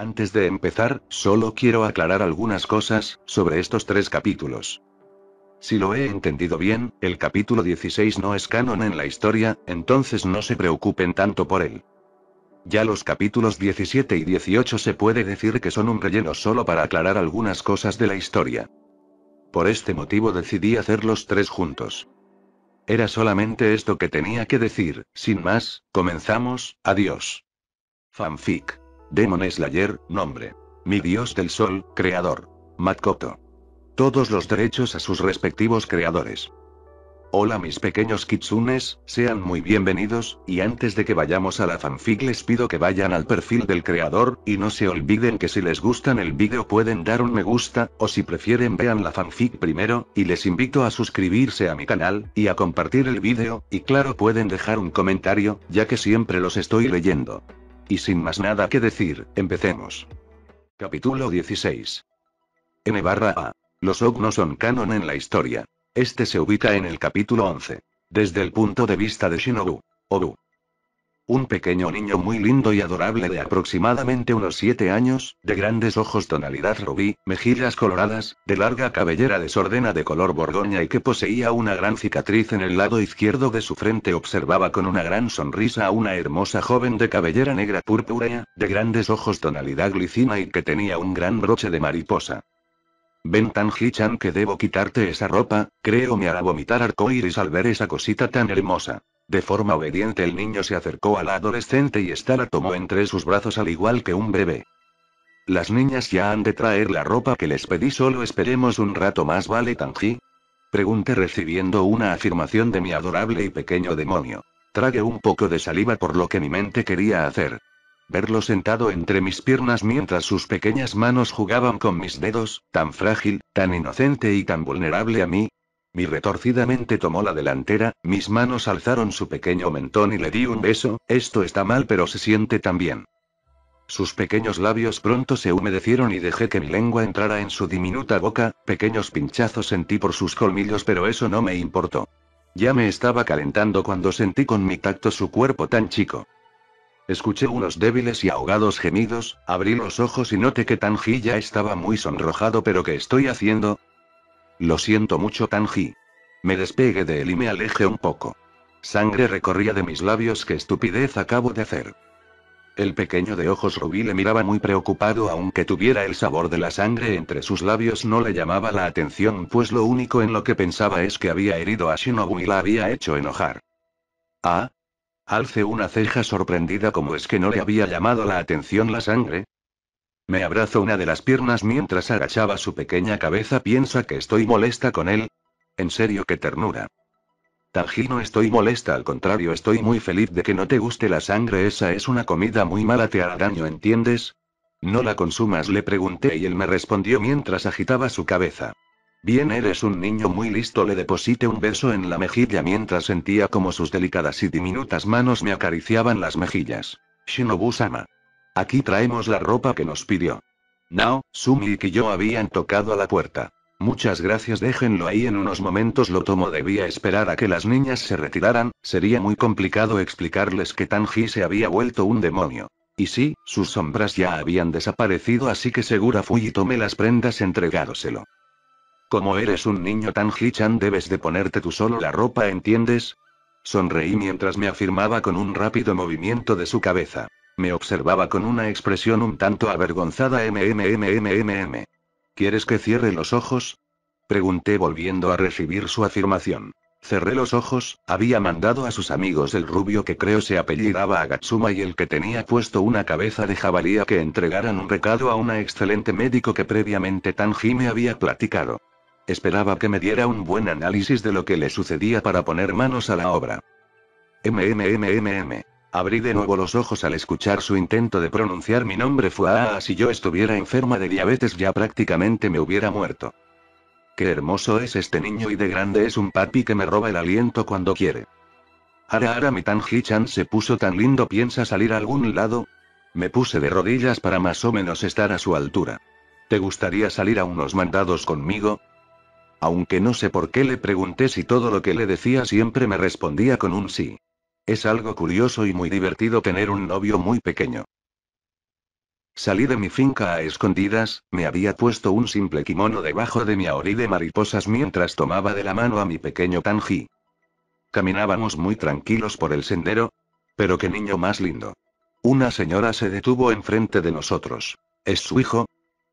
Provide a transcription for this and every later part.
Antes de empezar, solo quiero aclarar algunas cosas, sobre estos tres capítulos. Si lo he entendido bien, el capítulo 16 no es canon en la historia, entonces no se preocupen tanto por él. Ya los capítulos 17 y 18 se puede decir que son un relleno solo para aclarar algunas cosas de la historia. Por este motivo decidí hacer los tres juntos. Era solamente esto que tenía que decir, sin más, comenzamos, adiós. Fanfic. Demon Slayer, nombre. Mi dios del sol, creador. Makoto. Todos los derechos a sus respectivos creadores. Hola mis pequeños kitsunes, sean muy bienvenidos, y antes de que vayamos a la fanfic les pido que vayan al perfil del creador, y no se olviden que si les gustan el vídeo pueden dar un me gusta, o si prefieren vean la fanfic primero, y les invito a suscribirse a mi canal, y a compartir el vídeo, y claro pueden dejar un comentario, ya que siempre los estoy leyendo. Y sin más nada que decir, empecemos. Capítulo 16. N barra A. Los Og no son canon en la historia. Este se ubica en el capítulo 11. Desde el punto de vista de Shinobu. Obu. Un pequeño niño muy lindo y adorable de aproximadamente unos 7 años, de grandes ojos tonalidad rubí, mejillas coloradas, de larga cabellera desordena de color borgoña y que poseía una gran cicatriz en el lado izquierdo de su frente observaba con una gran sonrisa a una hermosa joven de cabellera negra púrpura, de grandes ojos tonalidad glicina y que tenía un gran broche de mariposa. Ven Tanji-chan que debo quitarte esa ropa, creo me hará vomitar arcoíris al ver esa cosita tan hermosa. De forma obediente el niño se acercó a la adolescente y esta la tomó entre sus brazos al igual que un bebé. Las niñas ya han de traer la ropa que les pedí, solo esperemos un rato más, ¿vale, Tanji? Pregunté recibiendo una afirmación de mi adorable y pequeño demonio. Tragué un poco de saliva por lo que mi mente quería hacer. Verlo sentado entre mis piernas mientras sus pequeñas manos jugaban con mis dedos, tan frágil, tan inocente y tan vulnerable a mí. Mi retorcida mente tomó la delantera, mis manos alzaron su pequeño mentón y le di un beso, esto está mal pero se siente tan bien. Sus pequeños labios pronto se humedecieron y dejé que mi lengua entrara en su diminuta boca, pequeños pinchazos sentí por sus colmillos pero eso no me importó. Ya me estaba calentando cuando sentí con mi tacto su cuerpo tan chico. Escuché unos débiles y ahogados gemidos, abrí los ojos y noté que Tanji ya estaba muy sonrojado, pero ¿qué estoy haciendo? Lo siento mucho, Tanji. Me despegué de él y me alejé un poco. Sangre recorría de mis labios, qué estupidez acabo de hacer. El pequeño de ojos rubí le miraba muy preocupado, aunque tuviera el sabor de la sangre entre sus labios no le llamaba la atención, pues lo único en lo que pensaba es que había herido a Shinobu y la había hecho enojar. Ah, Alce una ceja sorprendida como es que no le había llamado la atención la sangre. Me abrazo una de las piernas mientras agachaba su pequeña cabeza. Piensa que estoy molesta con él. En serio, qué ternura. Tanji no estoy molesta, al contrario, estoy muy feliz de que no te guste la sangre. Esa es una comida muy mala, te hará daño, ¿entiendes? No la consumas, le pregunté y él me respondió mientras agitaba su cabeza. Bien, eres un niño muy listo. Le deposité un beso en la mejilla mientras sentía como sus delicadas y diminutas manos me acariciaban las mejillas. Shinobu-sama. Aquí traemos la ropa que nos pidió. Nao, Sumi y yo habían tocado a la puerta. Muchas gracias, déjenlo ahí en unos momentos lo tomo. Debía esperar a que las niñas se retiraran, sería muy complicado explicarles que Tanji se había vuelto un demonio. Y sí, sus sombras ya habían desaparecido, así que segura fui y tomé las prendas entregádoselo. Como eres un niño tan hichan debes de ponerte tú solo la ropa, ¿entiendes? Sonreí mientras me afirmaba con un rápido movimiento de su cabeza. Me observaba con una expresión un tanto avergonzada mmmmm. ¿Quieres que cierre los ojos? Pregunté volviendo a recibir su afirmación. Cerré los ojos, había mandado a sus amigos el rubio que creo se apellidaba Agatsuma y el que tenía puesto una cabeza de jabalía que entregaran un recado a una excelente médico que previamente Tanji me había platicado. Esperaba que me diera un buen análisis de lo que le sucedía para poner manos a la obra. MMMMM. Abrí de nuevo los ojos al escuchar su intento de pronunciar mi nombre. Fue ah, si yo estuviera enferma de diabetes ya prácticamente me hubiera muerto. Qué hermoso es este niño y de grande es un papi que me roba el aliento cuando quiere. Ara ara mi Tanji-chan se puso tan lindo, ¿piensa salir a algún lado? Me puse de rodillas para más o menos estar a su altura. ¿Te gustaría salir a unos mandados conmigo? Aunque no sé por qué le pregunté si todo lo que le decía siempre me respondía con un sí. Es algo curioso y muy divertido tener un novio muy pequeño. Salí de mi finca a escondidas, me había puesto un simple kimono debajo de mi aorí de mariposas mientras tomaba de la mano a mi pequeño Tanji. Caminábamos muy tranquilos por el sendero. Pero qué niño más lindo. Una señora se detuvo enfrente de nosotros. ¿Es su hijo?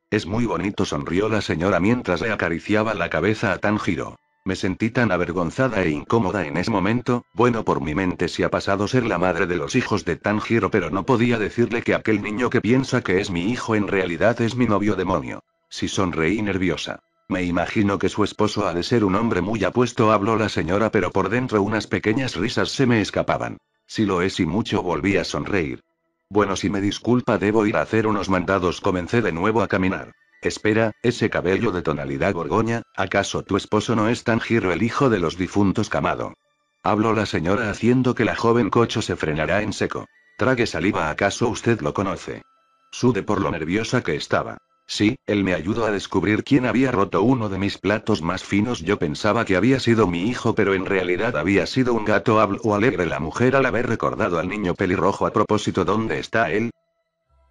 Es muy bonito, sonrió la señora mientras le acariciaba la cabeza a Tanjiro. Me sentí tan avergonzada e incómoda en ese momento, bueno por mi mente si ha pasado ser la madre de los hijos de Tanjiro pero no podía decirle que aquel niño que piensa que es mi hijo en realidad es mi novio demonio. Si sonreí nerviosa. Me imagino que su esposo ha de ser un hombre muy apuesto, habló la señora, pero por dentro unas pequeñas risas se me escapaban. Si lo es y mucho volví a sonreír. Bueno, si me disculpa, debo ir a hacer unos mandados. Comencé de nuevo a caminar. Espera, ese cabello de tonalidad borgoña, ¿acaso tu esposo no es tan giro el hijo de los difuntos Camado? Habló la señora haciendo que la joven cocho se frenara en seco. Trague saliva, ¿acaso usted lo conoce? Sude por lo nerviosa que estaba. Sí, él me ayudó a descubrir quién había roto uno de mis platos más finos. Yo pensaba que había sido mi hijo, pero en realidad había sido un gato. Habló alegre la mujer al haber recordado al niño pelirrojo a propósito. ¿Dónde está él?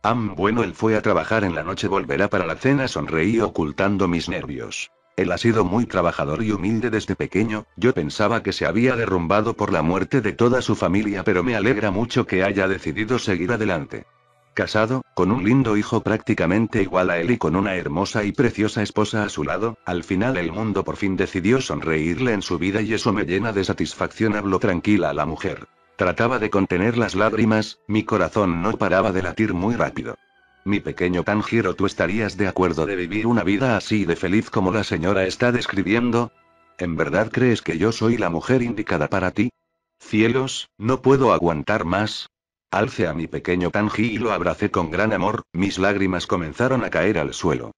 Am, bueno, él fue a trabajar en la noche, volverá para la cena, sonreí ocultando mis nervios. Él ha sido muy trabajador y humilde desde pequeño, yo pensaba que se había derrumbado por la muerte de toda su familia, pero me alegra mucho que haya decidido seguir adelante. Casado, con un lindo hijo prácticamente igual a él y con una hermosa y preciosa esposa a su lado, al final el mundo por fin decidió sonreírle en su vida y eso me llena de satisfacción, habló tranquila a la mujer. Trataba de contener las lágrimas, mi corazón no paraba de latir muy rápido. Mi pequeño Tanjiro, ¿tú estarías de acuerdo de vivir una vida así de feliz como la señora está describiendo? ¿En verdad crees que yo soy la mujer indicada para ti? Cielos, no puedo aguantar más. Alce a mi pequeño Tanji y lo abracé con gran amor, mis lágrimas comenzaron a caer al suelo.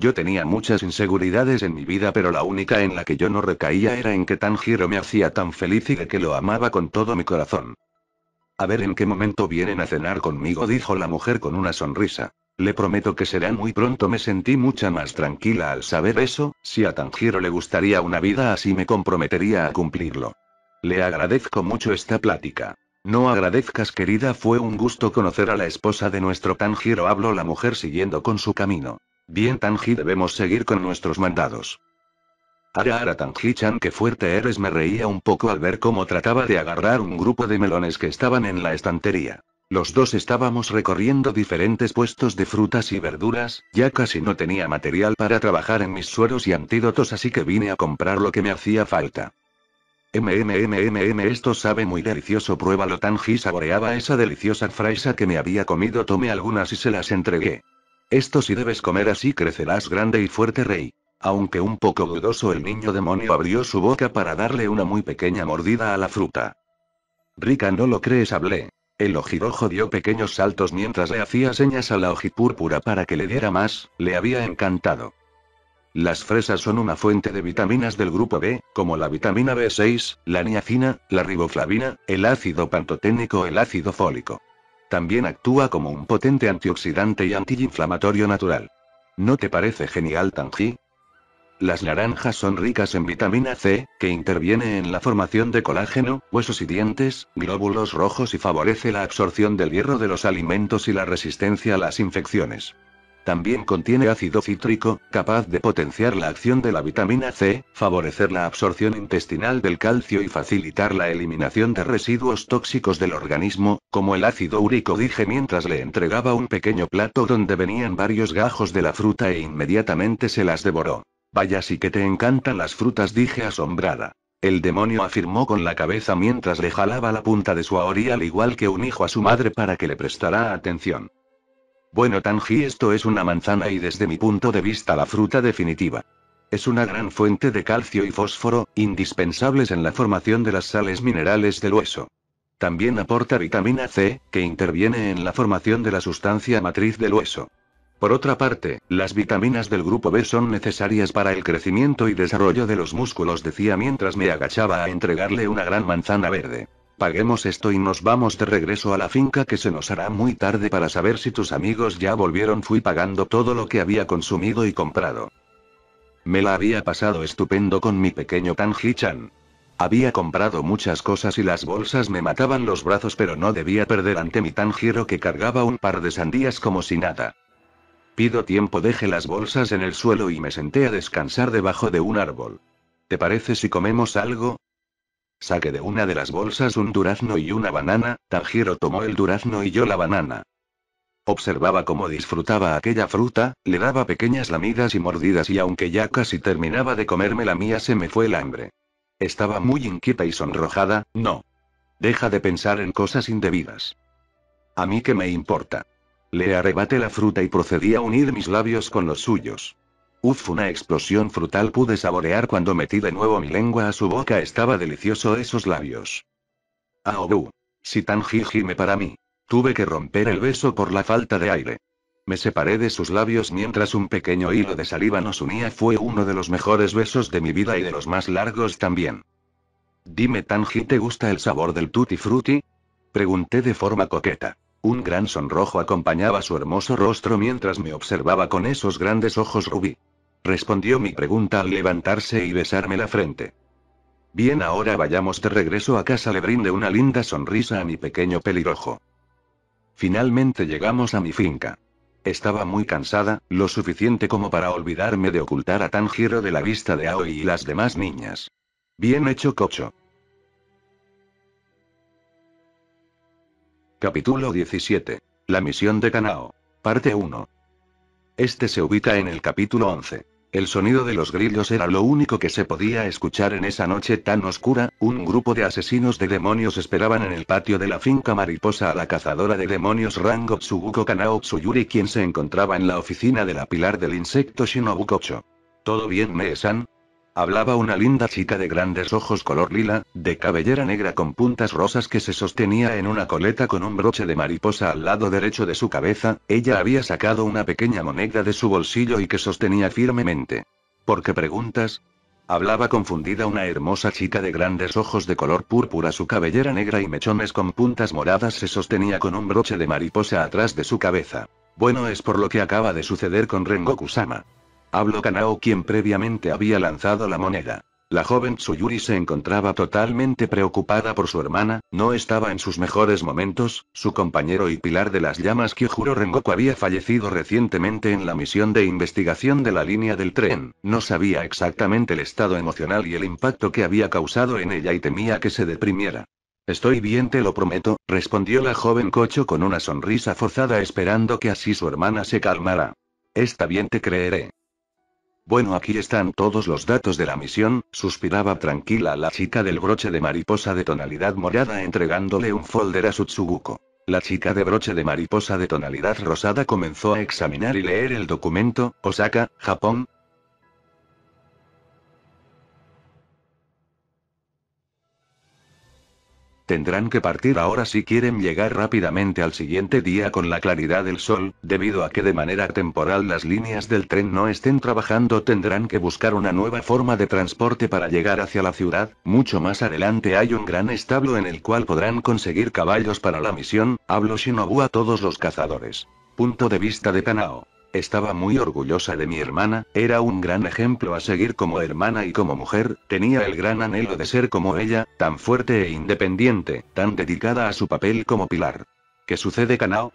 Yo tenía muchas inseguridades en mi vida, pero la única en la que yo no recaía era en que Tanjiro me hacía tan feliz y de que lo amaba con todo mi corazón. A ver en qué momento vienen a cenar conmigo, dijo la mujer con una sonrisa. Le prometo que será muy pronto. Me sentí mucha más tranquila al saber eso, si a Tanjiro le gustaría una vida así me comprometería a cumplirlo. Le agradezco mucho esta plática. No agradezcas querida, fue un gusto conocer a la esposa de nuestro Tanjiro, habló la mujer siguiendo con su camino. Bien Tanji debemos seguir con nuestros mandados. Ara ara Tanji-chan qué fuerte eres me reía un poco al ver cómo trataba de agarrar un grupo de melones que estaban en la estantería. Los dos estábamos recorriendo diferentes puestos de frutas y verduras, ya casi no tenía material para trabajar en mis sueros y antídotos así que vine a comprar lo que me hacía falta. MMMMM esto sabe muy delicioso pruébalo Tanji saboreaba esa deliciosa fresa que me había comido tomé algunas y se las entregué. Esto si debes comer así crecerás grande y fuerte rey. Aunque un poco dudoso el niño demonio abrió su boca para darle una muy pequeña mordida a la fruta. Rica no lo crees hablé. El ojirojo dio pequeños saltos mientras le hacía señas a la ojipúrpura para que le diera más, le había encantado. Las fresas son una fuente de vitaminas del grupo B, como la vitamina B6, la niacina, la riboflavina, el ácido pantoténico, el ácido fólico. También actúa como un potente antioxidante y antiinflamatorio natural. ¿No te parece genial, Tanji? Las naranjas son ricas en vitamina C, que interviene en la formación de colágeno, huesos y dientes, glóbulos rojos y favorece la absorción del hierro de los alimentos y la resistencia a las infecciones. También contiene ácido cítrico, capaz de potenciar la acción de la vitamina C, favorecer la absorción intestinal del calcio y facilitar la eliminación de residuos tóxicos del organismo, como el ácido úrico dije mientras le entregaba un pequeño plato donde venían varios gajos de la fruta e inmediatamente se las devoró. Vaya sí que te encantan las frutas dije asombrada. El demonio afirmó con la cabeza mientras le jalaba la punta de su aorí al igual que un hijo a su madre para que le prestara atención. Bueno, Tanji, esto es una manzana y desde mi punto de vista la fruta definitiva. Es una gran fuente de calcio y fósforo, indispensables en la formación de las sales minerales del hueso. También aporta vitamina C, que interviene en la formación de la sustancia matriz del hueso. Por otra parte, las vitaminas del grupo B son necesarias para el crecimiento y desarrollo de los músculos, decía mientras me agachaba a entregarle una gran manzana verde. Paguemos esto y nos vamos de regreso a la finca que se nos hará muy tarde para saber si tus amigos ya volvieron. Fui pagando todo lo que había consumido y comprado. Me la había pasado estupendo con mi pequeño Tanji-chan. Había comprado muchas cosas y las bolsas me mataban los brazos, pero no debía perder ante mi Tanjiro que cargaba un par de sandías como si nada. Pido tiempo, dejé las bolsas en el suelo y me senté a descansar debajo de un árbol. ¿Te parece si comemos algo? Saqué de una de las bolsas un durazno y una banana, Tanjiro tomó el durazno y yo la banana. Observaba cómo disfrutaba aquella fruta, le daba pequeñas lamidas y mordidas y aunque ya casi terminaba de comerme la mía se me fue el hambre. Estaba muy inquieta y sonrojada, no. Deja de pensar en cosas indebidas. A mí qué me importa. Le arrebaté la fruta y procedí a unir mis labios con los suyos. Uf, una explosión frutal pude saborear cuando metí de nuevo mi lengua a su boca. Estaba delicioso esos labios. Ah, oh, si tan me para mí. Tuve que romper el beso por la falta de aire. Me separé de sus labios mientras un pequeño hilo de saliva nos unía. Fue uno de los mejores besos de mi vida y de los más largos también. Dime, Tanji, ¿te gusta el sabor del tutti frutti? Pregunté de forma coqueta. Un gran sonrojo acompañaba su hermoso rostro mientras me observaba con esos grandes ojos rubí. Respondió mi pregunta al levantarse y besarme la frente. Bien, ahora vayamos de regreso a casa. Le brinde una linda sonrisa a mi pequeño pelirrojo. Finalmente llegamos a mi finca. Estaba muy cansada, lo suficiente como para olvidarme de ocultar a Tanjiro de la vista de Aoi y las demás niñas. Bien hecho, Cocho. Capítulo 17. La misión de Kanao. Parte 1. Este se ubica en el capítulo 11. El sonido de los grillos era lo único que se podía escuchar en esa noche tan oscura, un grupo de asesinos de demonios esperaban en el patio de la finca mariposa a la cazadora de demonios Rango Tsuguko Kanao Tsuyuri quien se encontraba en la oficina de la pilar del insecto Shinobu Kocho. ¿Todo bien, Mee-san? Hablaba una linda chica de grandes ojos color lila, de cabellera negra con puntas rosas que se sostenía en una coleta con un broche de mariposa al lado derecho de su cabeza, ella había sacado una pequeña moneda de su bolsillo y que sostenía firmemente. ¿Por qué preguntas? Hablaba confundida una hermosa chica de grandes ojos de color púrpura, su cabellera negra y mechones con puntas moradas se sostenía con un broche de mariposa atrás de su cabeza. Bueno, es por lo que acaba de suceder con Rengoku-sama. Habló Kanao quien previamente había lanzado la moneda. La joven Tsuyuri se encontraba totalmente preocupada por su hermana, no estaba en sus mejores momentos, su compañero y pilar de las llamas Kyojuro Rengoku había fallecido recientemente en la misión de investigación de la línea del tren, no sabía exactamente el estado emocional y el impacto que había causado en ella y temía que se deprimiera. Estoy bien, te lo prometo, respondió la joven Cocho con una sonrisa forzada esperando que así su hermana se calmara. Está bien, te creeré. Bueno, aquí están todos los datos de la misión, suspiraba tranquila la chica del broche de mariposa de tonalidad morada entregándole un folder a Sutsuguko. La chica de broche de mariposa de tonalidad rosada comenzó a examinar y leer el documento, Osaka, Japón, Tendrán que partir ahora si quieren llegar rápidamente al siguiente día con la claridad del sol, debido a que de manera temporal las líneas del tren no estén trabajando tendrán que buscar una nueva forma de transporte para llegar hacia la ciudad, mucho más adelante hay un gran establo en el cual podrán conseguir caballos para la misión, hablo Shinobu a todos los cazadores. Punto de vista de Kanao. Estaba muy orgullosa de mi hermana, era un gran ejemplo a seguir como hermana y como mujer, tenía el gran anhelo de ser como ella, tan fuerte e independiente, tan dedicada a su papel como pilar. ¿Qué sucede, Kanao?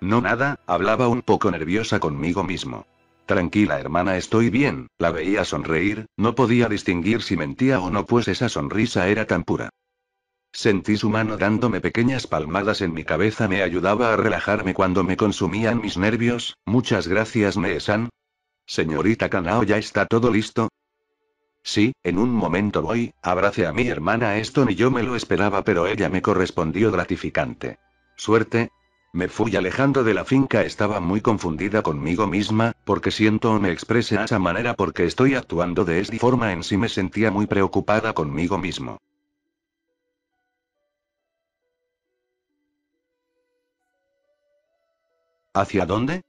No nada, hablaba un poco nerviosa conmigo mismo. Tranquila hermana, estoy bien, la veía sonreír, no podía distinguir si mentía o no, pues esa sonrisa era tan pura. Sentí su mano dándome pequeñas palmadas en mi cabeza, me ayudaba a relajarme cuando me consumían mis nervios. Muchas gracias, Neesan. Señorita Kanao, ¿ya está todo listo? Sí, en un momento voy, abrace a mi hermana. Esto ni yo me lo esperaba, pero ella me correspondió gratificante. Suerte. Me fui alejando de la finca, estaba muy confundida conmigo misma, porque siento o me exprese a esa manera porque estoy actuando de esta forma en sí me sentía muy preocupada conmigo mismo. ¿Hacia dónde?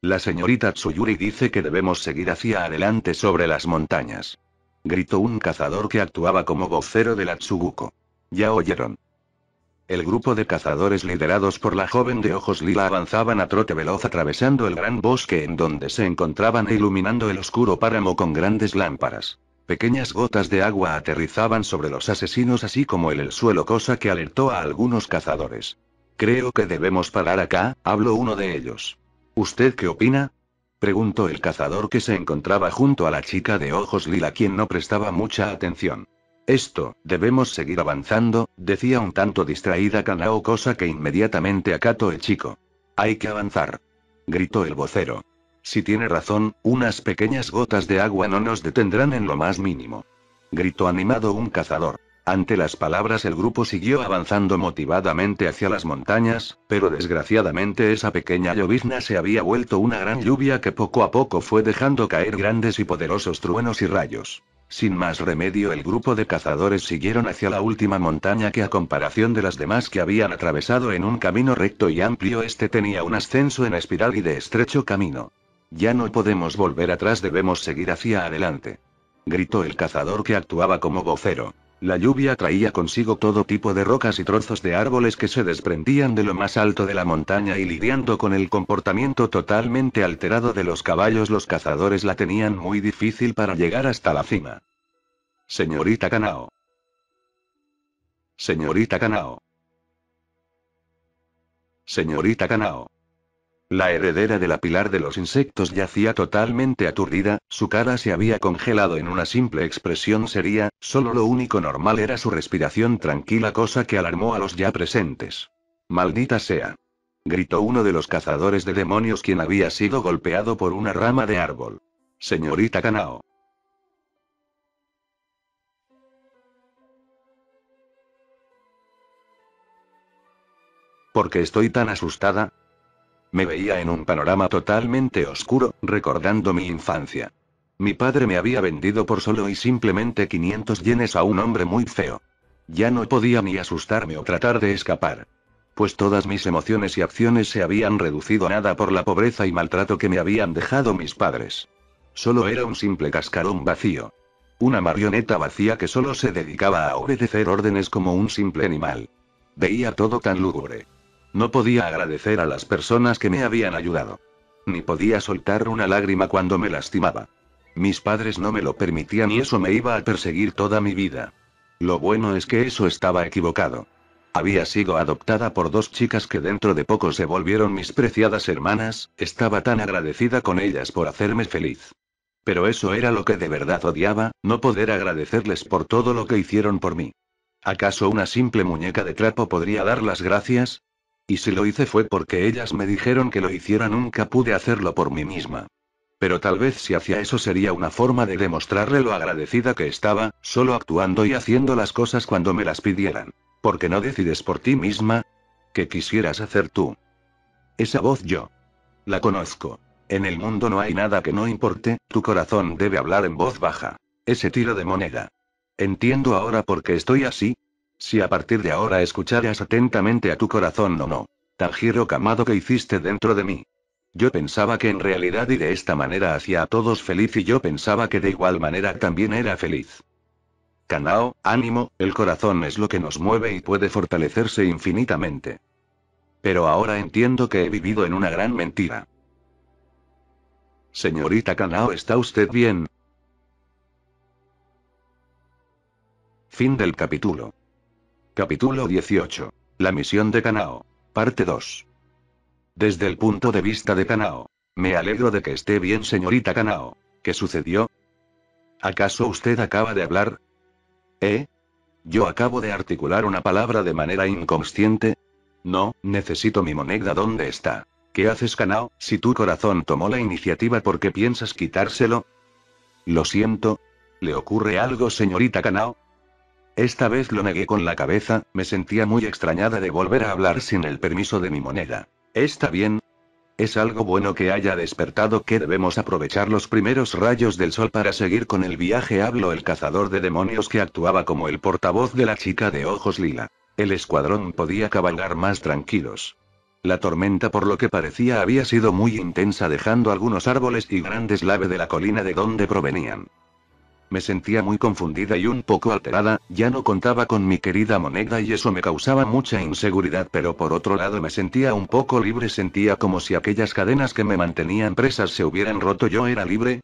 La señorita Tsuyuri dice que debemos seguir hacia adelante sobre las montañas. Gritó un cazador que actuaba como vocero de la Tsuguko. Ya oyeron. El grupo de cazadores liderados por la joven de ojos lila avanzaban a trote veloz atravesando el gran bosque en donde se encontraban e iluminando el oscuro páramo con grandes lámparas. Pequeñas gotas de agua aterrizaban sobre los asesinos así como en el suelo, cosa que alertó a algunos cazadores. Creo que debemos parar acá, habló uno de ellos. ¿Usted qué opina? preguntó el cazador que se encontraba junto a la chica de ojos lila quien no prestaba mucha atención. Esto, debemos seguir avanzando, decía un tanto distraída Kanao cosa que inmediatamente acató el chico. Hay que avanzar. Gritó el vocero. Si tiene razón, unas pequeñas gotas de agua no nos detendrán en lo más mínimo. Gritó animado un cazador. Ante las palabras el grupo siguió avanzando motivadamente hacia las montañas, pero desgraciadamente esa pequeña llovizna se había vuelto una gran lluvia que poco a poco fue dejando caer grandes y poderosos truenos y rayos. Sin más remedio el grupo de cazadores siguieron hacia la última montaña que a comparación de las demás que habían atravesado en un camino recto y amplio este tenía un ascenso en espiral y de estrecho camino. Ya no podemos volver atrás, debemos seguir hacia adelante. Gritó el cazador que actuaba como vocero. La lluvia traía consigo todo tipo de rocas y trozos de árboles que se desprendían de lo más alto de la montaña y lidiando con el comportamiento totalmente alterado de los caballos los cazadores la tenían muy difícil para llegar hasta la cima. Señorita Canao. Señorita Canao. Señorita Canao. La heredera de la pilar de los insectos yacía totalmente aturdida, su cara se había congelado en una simple expresión seria, solo lo único normal era su respiración tranquila cosa que alarmó a los ya presentes. Maldita sea. Gritó uno de los cazadores de demonios quien había sido golpeado por una rama de árbol. Señorita Canao. ¿Por qué estoy tan asustada? Me veía en un panorama totalmente oscuro, recordando mi infancia. Mi padre me había vendido por solo y simplemente 500 yenes a un hombre muy feo. Ya no podía ni asustarme o tratar de escapar. Pues todas mis emociones y acciones se habían reducido a nada por la pobreza y maltrato que me habían dejado mis padres. Solo era un simple cascarón vacío. Una marioneta vacía que solo se dedicaba a obedecer órdenes como un simple animal. Veía todo tan lúgubre. No podía agradecer a las personas que me habían ayudado. Ni podía soltar una lágrima cuando me lastimaba. Mis padres no me lo permitían y eso me iba a perseguir toda mi vida. Lo bueno es que eso estaba equivocado. Había sido adoptada por dos chicas que dentro de poco se volvieron mis preciadas hermanas, estaba tan agradecida con ellas por hacerme feliz. Pero eso era lo que de verdad odiaba, no poder agradecerles por todo lo que hicieron por mí. ¿Acaso una simple muñeca de trapo podría dar las gracias? Y si lo hice fue porque ellas me dijeron que lo hiciera, nunca pude hacerlo por mí misma. Pero tal vez si hacía eso sería una forma de demostrarle lo agradecida que estaba, solo actuando y haciendo las cosas cuando me las pidieran. ¿Por qué no decides por ti misma? ¿Qué quisieras hacer tú? Esa voz yo. La conozco. En el mundo no hay nada que no importe, tu corazón debe hablar en voz baja. Ese tiro de moneda. Entiendo ahora por qué estoy así, si a partir de ahora escucharas atentamente a tu corazón o no. Tan giro camado que hiciste dentro de mí. Yo pensaba que en realidad y de esta manera hacía a todos feliz y yo pensaba que de igual manera también era feliz. Kanao, ánimo, el corazón es lo que nos mueve y puede fortalecerse infinitamente. Pero ahora entiendo que he vivido en una gran mentira. Señorita Kanao, ¿está usted bien? Fin del capítulo. Capítulo 18. La misión de Kanao. Parte 2. Desde el punto de vista de Kanao. Me alegro de que esté bien, señorita Kanao. ¿Qué sucedió? ¿Acaso usted acaba de hablar? ¿Eh? Yo acabo de articular una palabra de manera inconsciente. No, necesito mi moneda. ¿Dónde está? ¿Qué haces, Kanao? Si tu corazón tomó la iniciativa, ¿por qué piensas quitárselo? Lo siento. ¿Le ocurre algo, señorita Kanao? Esta vez lo negué con la cabeza, me sentía muy extrañada de volver a hablar sin el permiso de mi moneda. ¿Está bien? Es algo bueno que haya despertado que debemos aprovechar los primeros rayos del sol para seguir con el viaje, habló el cazador de demonios que actuaba como el portavoz de la chica de ojos lila. El escuadrón podía cabalgar más tranquilos. La tormenta por lo que parecía había sido muy intensa dejando algunos árboles y grandes lave de la colina de donde provenían. Me sentía muy confundida y un poco alterada, ya no contaba con mi querida moneda y eso me causaba mucha inseguridad, pero por otro lado me sentía un poco libre, sentía como si aquellas cadenas que me mantenían presas se hubieran roto, yo era libre.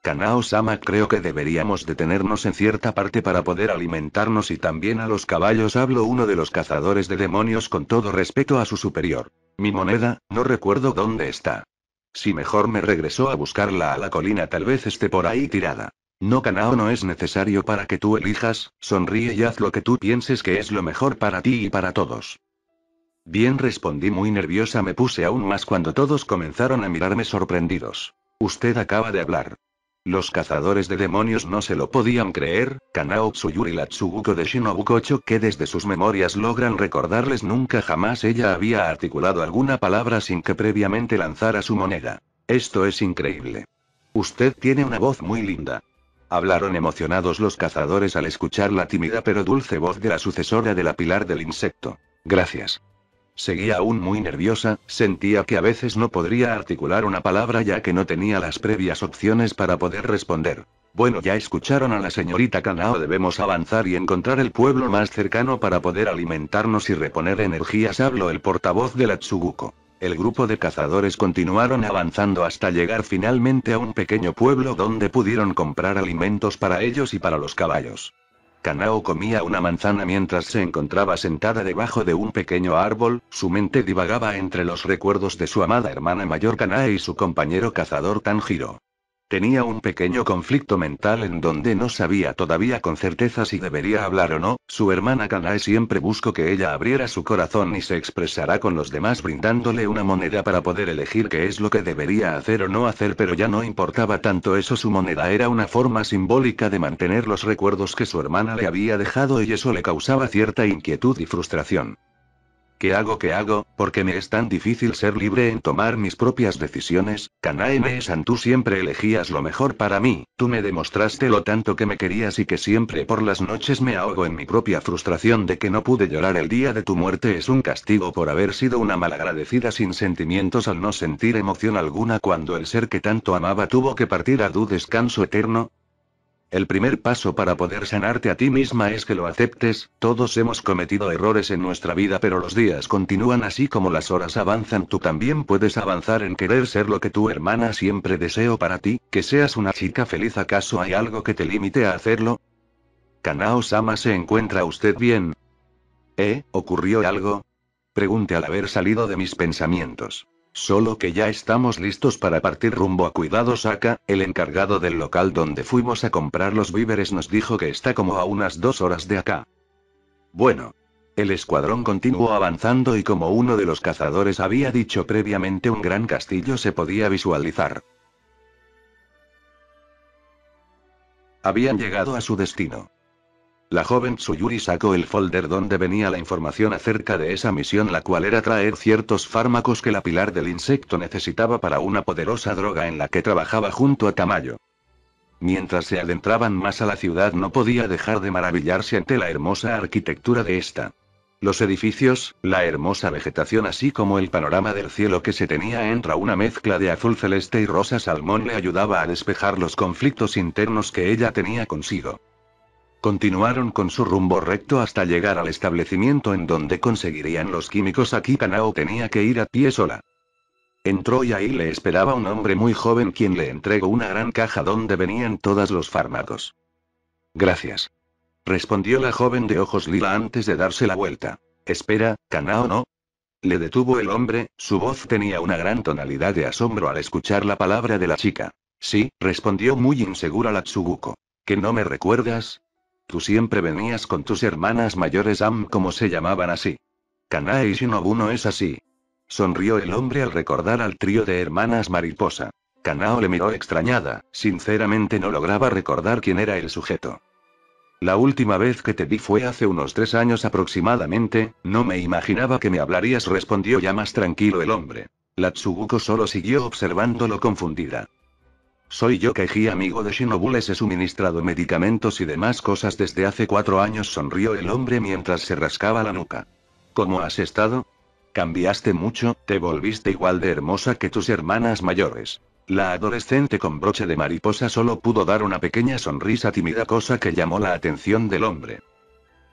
Kanao-sama creo que deberíamos detenernos en cierta parte para poder alimentarnos y también a los caballos habló uno de los cazadores de demonios con todo respeto a su superior. Mi moneda, no recuerdo dónde está. Si mejor me regresó a buscarla a la colina tal vez esté por ahí tirada. No Kanao no es necesario para que tú elijas, sonríe y haz lo que tú pienses que es lo mejor para ti y para todos. Bien respondí muy nerviosa me puse aún más cuando todos comenzaron a mirarme sorprendidos. Usted acaba de hablar. Los cazadores de demonios no se lo podían creer, Kanao Tsuyuri Tsuguko de Shinobukocho que desde sus memorias logran recordarles nunca jamás ella había articulado alguna palabra sin que previamente lanzara su moneda. Esto es increíble. Usted tiene una voz muy linda. Hablaron emocionados los cazadores al escuchar la tímida pero dulce voz de la sucesora de la pilar del insecto. Gracias. Seguía aún muy nerviosa, sentía que a veces no podría articular una palabra ya que no tenía las previas opciones para poder responder. Bueno, ya escucharon a la señorita Kanao, debemos avanzar y encontrar el pueblo más cercano para poder alimentarnos y reponer energías, habló el portavoz de la. El grupo de cazadores continuaron avanzando hasta llegar finalmente a un pequeño pueblo donde pudieron comprar alimentos para ellos y para los caballos. Kanao comía una manzana mientras se encontraba sentada debajo de un pequeño árbol, su mente divagaba entre los recuerdos de su amada hermana mayor Kanae y su compañero cazador Tanjiro. Tenía un pequeño conflicto mental en donde no sabía todavía con certeza si debería hablar o no, su hermana Kanae siempre buscó que ella abriera su corazón y se expresará con los demás brindándole una moneda para poder elegir qué es lo que debería hacer o no hacer pero ya no importaba tanto eso su moneda era una forma simbólica de mantener los recuerdos que su hermana le había dejado y eso le causaba cierta inquietud y frustración. ¿Qué hago? ¿Qué hago? Porque me es tan difícil ser libre en tomar mis propias decisiones. Kanae San, tú siempre elegías lo mejor para mí, tú me demostraste lo tanto que me querías y que siempre por las noches me ahogo en mi propia frustración de que no pude llorar el día de tu muerte. Es un castigo por haber sido una malagradecida sin sentimientos al no sentir emoción alguna cuando el ser que tanto amaba tuvo que partir a tu descanso eterno. El primer paso para poder sanarte a ti misma es que lo aceptes, todos hemos cometido errores en nuestra vida pero los días continúan así como las horas avanzan tú también puedes avanzar en querer ser lo que tu hermana siempre deseo para ti, que seas una chica feliz acaso hay algo que te limite a hacerlo? Kanao-sama se encuentra usted bien. ¿Eh? ¿Ocurrió algo? Pregunté al haber salido de mis pensamientos. Solo que ya estamos listos para partir rumbo a Cuidado Saca, el encargado del local donde fuimos a comprar los víveres nos dijo que está como a unas dos horas de acá. Bueno. El escuadrón continuó avanzando y como uno de los cazadores había dicho previamente un gran castillo se podía visualizar. Habían llegado a su destino. La joven Tsuyuri sacó el folder donde venía la información acerca de esa misión, la cual era traer ciertos fármacos que la pilar del insecto necesitaba para una poderosa droga en la que trabajaba junto a Tamayo. Mientras se adentraban más a la ciudad no podía dejar de maravillarse ante la hermosa arquitectura de esta. Los edificios, la hermosa vegetación así como el panorama del cielo que se tenía entre una mezcla de azul celeste y rosa salmón le ayudaba a despejar los conflictos internos que ella tenía consigo. Continuaron con su rumbo recto hasta llegar al establecimiento en donde conseguirían los químicos. Aquí Kanao tenía que ir a pie sola. Entró y ahí le esperaba un hombre muy joven quien le entregó una gran caja donde venían todos los fármacos. Gracias. Respondió la joven de ojos lila antes de darse la vuelta. Espera, Kanao no. Le detuvo el hombre, su voz tenía una gran tonalidad de asombro al escuchar la palabra de la chica. Sí, respondió muy insegura la Tsuguko. ¿Que no me recuerdas? Tú siempre venías con tus hermanas mayores Am como se llamaban así. Kanae y Shinobu no es así. Sonrió el hombre al recordar al trío de hermanas mariposa. Kanao le miró extrañada, sinceramente no lograba recordar quién era el sujeto. La última vez que te vi fue hace unos tres años aproximadamente, no me imaginaba que me hablarías, respondió ya más tranquilo el hombre. La Tsuguko solo siguió observándolo confundida. Soy yo Keiji amigo de Shinobu les he suministrado medicamentos y demás cosas desde hace cuatro años sonrió el hombre mientras se rascaba la nuca. ¿Cómo has estado? Cambiaste mucho, te volviste igual de hermosa que tus hermanas mayores. La adolescente con broche de mariposa solo pudo dar una pequeña sonrisa tímida cosa que llamó la atención del hombre.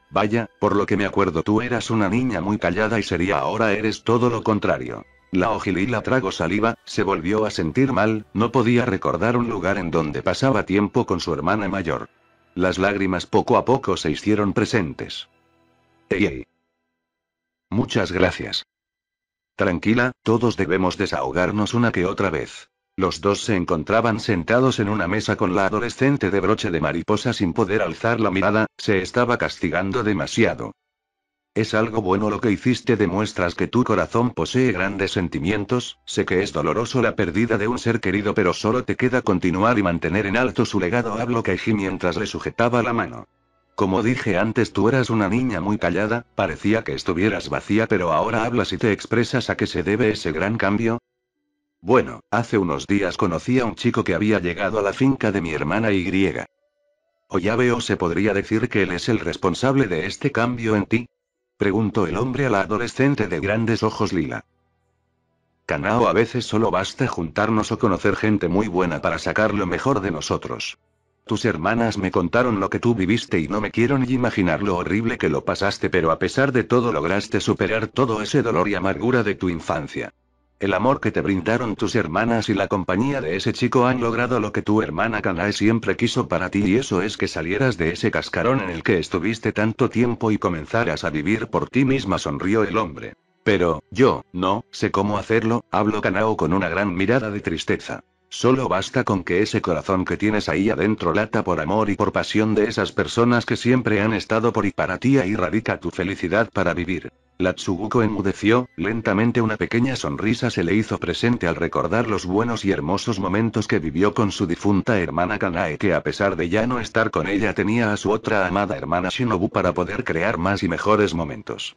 Vaya, por lo que me acuerdo tú eras una niña muy callada y seria ahora eres todo lo contrario. La ojilila tragó saliva, se volvió a sentir mal, no podía recordar un lugar en donde pasaba tiempo con su hermana mayor. Las lágrimas poco a poco se hicieron presentes. Ey, ey. Muchas gracias. Tranquila, todos debemos desahogarnos una que otra vez. Los dos se encontraban sentados en una mesa con la adolescente de broche de mariposa sin poder alzar la mirada, se estaba castigando demasiado. Es algo bueno lo que hiciste, demuestras que tu corazón posee grandes sentimientos, sé que es doloroso la pérdida de un ser querido, pero solo te queda continuar y mantener en alto su legado, habló Keiji mientras le sujetaba la mano. Como dije antes, tú eras una niña muy callada, parecía que estuvieras vacía, pero ahora hablas y te expresas a qué se debe ese gran cambio. Bueno, hace unos días conocí a un chico que había llegado a la finca de mi hermana Y. O ya veo, se podría decir que él es el responsable de este cambio en ti, Preguntó el hombre a la adolescente de grandes ojos lila. Kanao, a veces solo basta juntarnos o conocer gente muy buena para sacar lo mejor de nosotros. Tus hermanas me contaron lo que tú viviste y no me quiero ni imaginar lo horrible que lo pasaste, pero a pesar de todo lograste superar todo ese dolor y amargura de tu infancia. El amor que te brindaron tus hermanas y la compañía de ese chico han logrado lo que tu hermana Kanae siempre quiso para ti y eso es que salieras de ese cascarón en el que estuviste tanto tiempo y comenzaras a vivir por ti misma, sonrió el hombre. Pero, yo, no, sé cómo hacerlo, habló Kanao con una gran mirada de tristeza. Solo basta con que ese corazón que tienes ahí adentro lata por amor y por pasión de esas personas que siempre han estado por y para ti ahí radica tu felicidad para vivir. La Tsuguko enmudeció, lentamente una pequeña sonrisa se le hizo presente al recordar los buenos y hermosos momentos que vivió con su difunta hermana Kanae que a pesar de ya no estar con ella tenía a su otra amada hermana Shinobu para poder crear más y mejores momentos.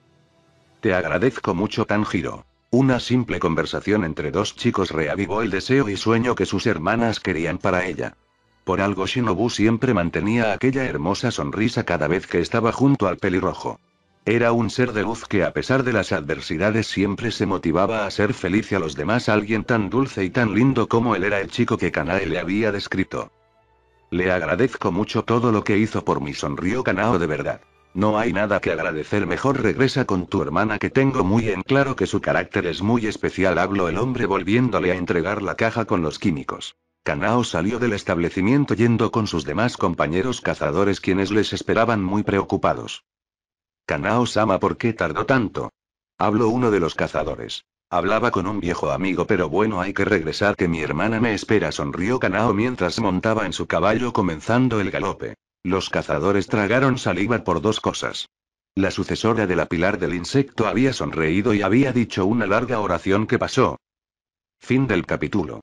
Te agradezco mucho Tanjiro. Una simple conversación entre dos chicos reavivó el deseo y sueño que sus hermanas querían para ella. Por algo Shinobu siempre mantenía aquella hermosa sonrisa cada vez que estaba junto al pelirrojo. Era un ser de luz que a pesar de las adversidades siempre se motivaba a ser feliz a los demás alguien tan dulce y tan lindo como él era el chico que Kanae le había descrito. Le agradezco mucho todo lo que hizo por mí, sonrió Kanao de verdad. No hay nada que agradecer, mejor regresa con tu hermana que tengo muy en claro que su carácter es muy especial, habló el hombre volviéndole a entregar la caja con los químicos. Kanao salió del establecimiento yendo con sus demás compañeros cazadores quienes les esperaban muy preocupados. Kanao-sama, ¿por qué tardó tanto? Habló uno de los cazadores. Hablaba con un viejo amigo, pero bueno, hay que regresar que mi hermana me espera, sonrió Kanao mientras montaba en su caballo comenzando el galope. Los cazadores tragaron saliva por dos cosas. La sucesora de la pilar del insecto había sonreído y había dicho una larga oración que pasó. Fin del capítulo.